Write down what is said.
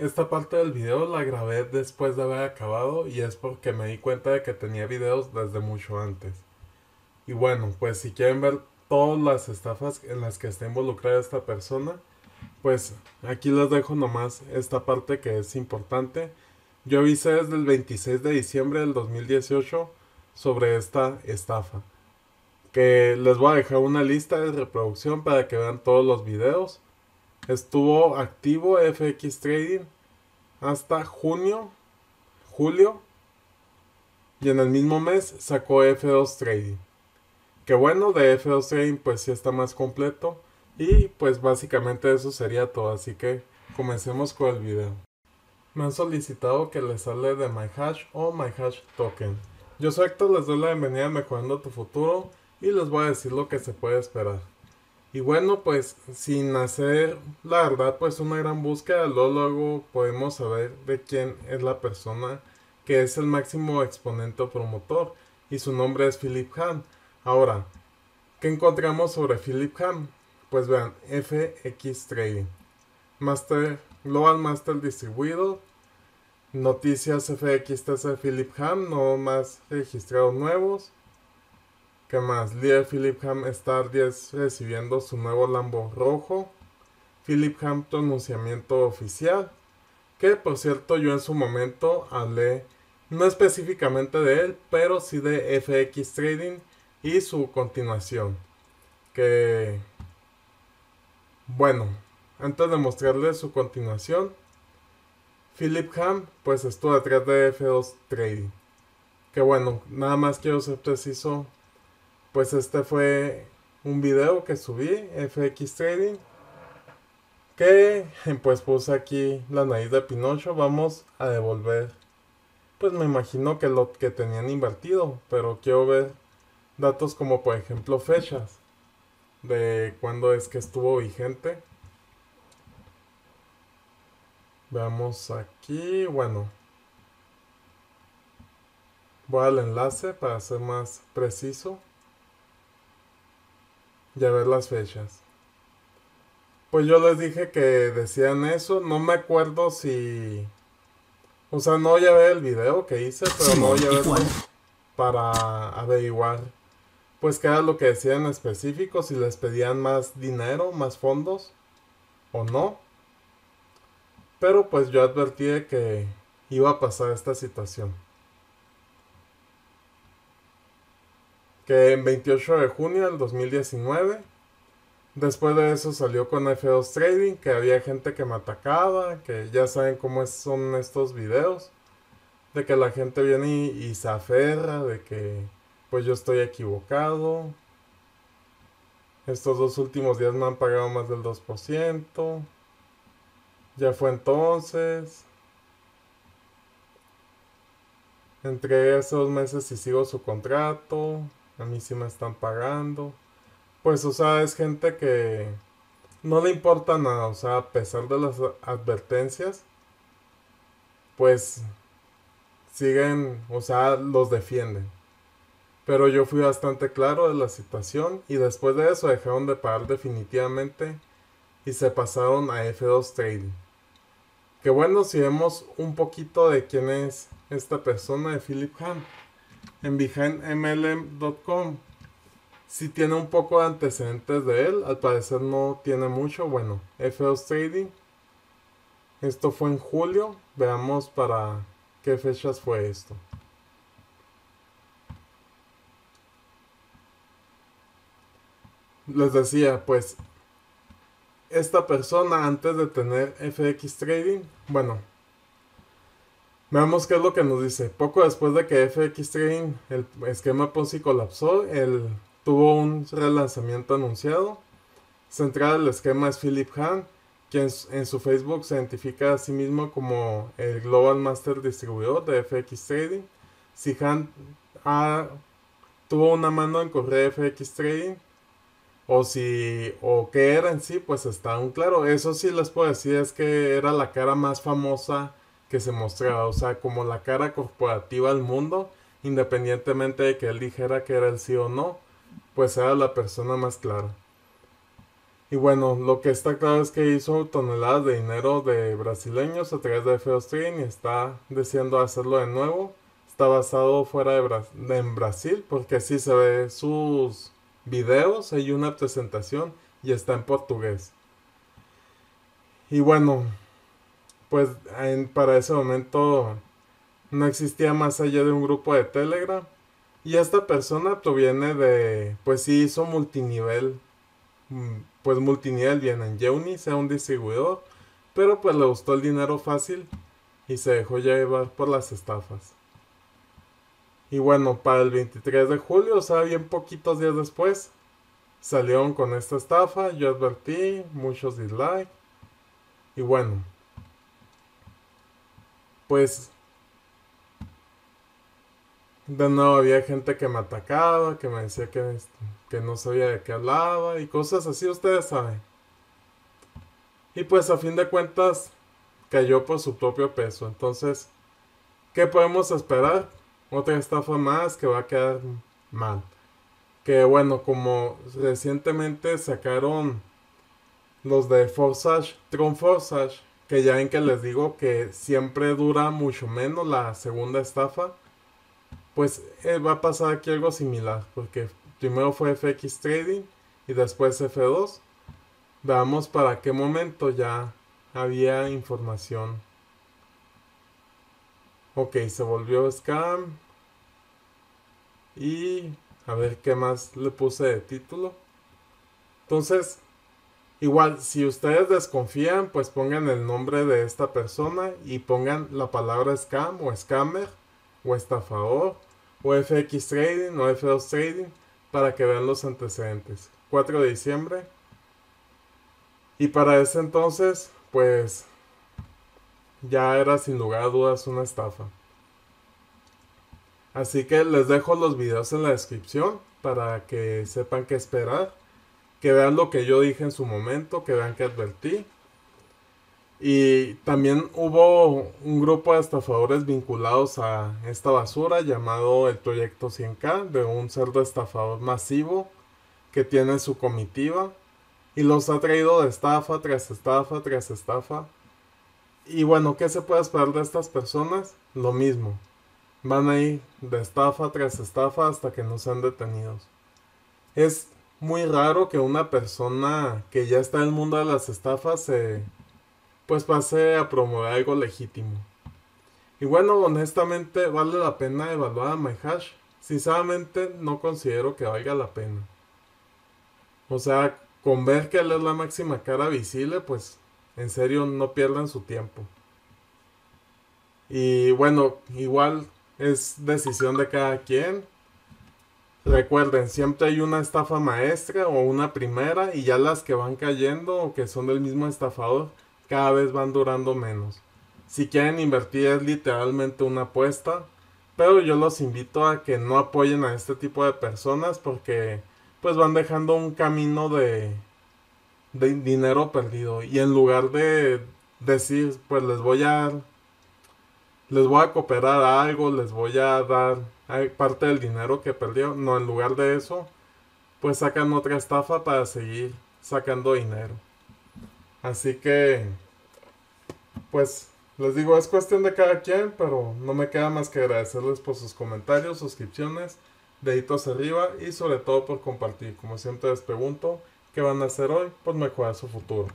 Esta parte del video la grabé después de haber acabado y es porque me di cuenta de que tenía videos desde mucho antes. Y bueno, pues si quieren ver todas las estafas en las que está involucrada esta persona, pues aquí les dejo nomás esta parte que es importante. Yo avisé desde el 26 de diciembre del 2018 sobre esta estafa. Que les voy a dejar una lista de reproducción para que vean todos los videos. Estuvo activo FX Trading hasta junio, julio. Y en el mismo mes sacó F2 Trading. Que bueno, de F2 Trading pues sí está más completo. Y pues básicamente eso sería todo. Así que comencemos con el video. Me han solicitado que les hable de MyHash o MyHash Token. Yo soy Héctor, les doy la bienvenida a Mejorando tu Futuro y les voy a decir lo que se puede esperar. Y bueno, pues sin hacer la verdad, pues una gran búsqueda, luego, luego podemos saber de quién es la persona que es el máximo exponente o promotor y su nombre es Philip Ham. Ahora, ¿qué encontramos sobre Philip Ham? Pues vean, FX Trading, Master, Global Master Distribuido, Noticias FXTC Philip Ham, no más registrados nuevos. ¿Qué más? Líder Philip Ham Star 10 recibiendo su nuevo Lambo rojo. Philip Ham pronunciamiento oficial. Que por cierto yo en su momento hablé no específicamente de él, pero sí de FX Trading y su continuación. Que bueno, antes de mostrarles su continuación, Philip Ham pues estuvo detrás de F2 Trading. Que bueno, nada más quiero ser preciso, pues este fue un video que subí, FX Trading. Que pues puse aquí la nariz de Pinocho, vamos a devolver. Pues me imagino que lo que tenían invertido, pero quiero ver datos como por ejemplo fechas de cuándo es que estuvo vigente. Veamos aquí, bueno. Voy al enlace para ser más preciso. Y a ver las fechas. Pues yo les dije que decían eso. No me acuerdo si... O sea, no ver el video que hice, pero no verlo para averiguar. Pues qué era lo que decían en específico, si les pedían más dinero, más fondos o no. Pero pues yo advertí de que iba a pasar esta situación. Que en 28 de junio del 2019, después de eso salió con F2 Trading, que había gente que me atacaba, que ya saben cómo son estos videos, de que la gente viene y, y se aferra, de que pues yo estoy equivocado. Estos dos últimos días me han pagado más del 2%. Ya fue entonces. Entre esos meses y sigo su contrato. A mí sí me están pagando. Pues, o sea, es gente que no le importa nada. O sea, a pesar de las advertencias, pues siguen, o sea, los defienden. Pero yo fui bastante claro de la situación y después de eso dejaron de pagar definitivamente y se pasaron a F2 Trading. Que bueno, si vemos un poquito de quién es esta persona de Philip Ham en behindmlm.com, si tiene un poco de antecedentes de él, al parecer no tiene mucho. Bueno, F2 Trading, esto fue en julio, veamos para qué fechas fue esto. Les decía, pues esta persona antes de tener FX Trading, bueno, veamos qué es lo que nos dice. Poco después de que FX Trading, el esquema Ponzi colapsó, él tuvo un relanzamiento anunciado. Central del esquema es Philip Hahn, quien en su Facebook se identifica a sí mismo como el Global Master Distribuidor de FX Trading. Si Hahn tuvo una mano en correr FX Trading, o si o qué era en sí, pues está un claro. Eso sí les puedo decir es que era la cara más famosa que se mostraba, o sea, como la cara corporativa del mundo, independientemente de que él dijera que era el sí o no, pues era la persona más clara. Y bueno, lo que está claro es que hizo toneladas de dinero de brasileños a través de FEO y está deseando hacerlo de nuevo. Está basado fuera de, en Brasil porque así se ve sus videos, hay una presentación y está en portugués. Y bueno, pues para ese momento no existía más allá de un grupo de Telegram. Y esta persona proviene de, pues sí hizo multinivel, mm, pues multinivel bien en Yeuni, sea un distribuidor, pero pues le gustó el dinero fácil y se dejó llevar por las estafas. Y bueno, para el 23 de julio, o sea, bien poquitos días después, salieron con esta estafa, yo advertí, muchos dislikes. Y bueno, pues de nuevo había gente que me atacaba, que me decía que, que no sabía de qué hablaba y cosas así, ustedes saben. Y pues a fin de cuentas cayó por su propio peso. Entonces, ¿qué podemos esperar? Otra estafa más que va a quedar mal. Que bueno, como recientemente sacaron los de Forsage, Tron Forsage, que ya ven que les digo que siempre dura mucho menos la segunda estafa pues eh, va a pasar aquí algo similar, porque primero fue FX Trading y después F2. Veamos para qué momento ya había información. Ok, se volvió scam. Y a ver qué más le puse de título. Entonces, igual, si ustedes desconfían, pues pongan el nombre de esta persona y pongan la palabra scam o scammer o estafador o FX Trading o F2 Trading para que vean los antecedentes. 4 de diciembre. Y para ese entonces, pues ya era sin lugar a dudas una estafa. Así que les dejo los videos en la descripción para que sepan qué esperar, que vean lo que yo dije en su momento, que vean que advertí. Y también hubo un grupo de estafadores vinculados a esta basura llamado el Proyecto 100K, de un cerdo estafador masivo que tiene su comitiva y los ha traído de estafa tras estafa tras estafa. Y bueno, ¿qué se puede esperar de estas personas? Lo mismo. Van a ir de estafa tras estafa hasta que no sean detenidos. Es muy raro que una persona que ya está en el mundo de las estafas se pues pase a promover algo legítimo. Y bueno, honestamente vale la pena evaluar a MyHash. Sinceramente no considero que valga la pena. O sea, con ver que él es la máxima cara visible, pues en serio no pierdan su tiempo. Y bueno, igual es decisión de cada quien. Recuerden, siempre hay una estafa maestra o una primera y ya las que van cayendo o que son del mismo estafador cada vez van durando menos. Si quieren invertir es literalmente una apuesta, pero yo los invito a que no apoyen a este tipo de personas porque pues van dejando un camino de, de dinero perdido y en lugar de decir pues les voy a les voy a cooperar a algo, les voy a dar parte del dinero que perdió, no en lugar de eso pues sacan otra estafa para seguir sacando dinero. Así que, pues, les digo, es cuestión de cada quien, pero no me queda más que agradecerles por sus comentarios, suscripciones, deditos arriba y sobre todo por compartir. Como siempre les pregunto, ¿qué van a hacer hoy por mejorar su futuro?